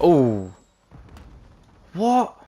Oh. What?